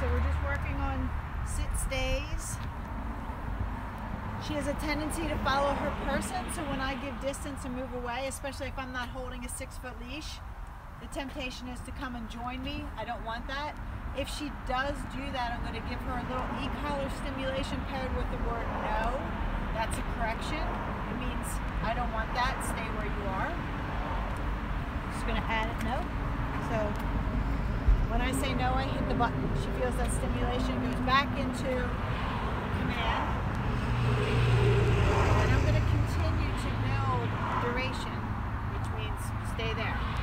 so we're just working on sit stays. She has a tendency to follow her person, so when I give distance and move away, especially if I'm not holding a six foot leash, the temptation is to come and join me. I don't want that. If she does do that, I'm going to give her a little e-collar stimulation paired with the word no. That's a correction. It means I don't want that. Stay where you are. Just going to add it no. So say no, I hit the button. She feels that stimulation, goes back into command. And I'm going to continue to build duration, which means stay there.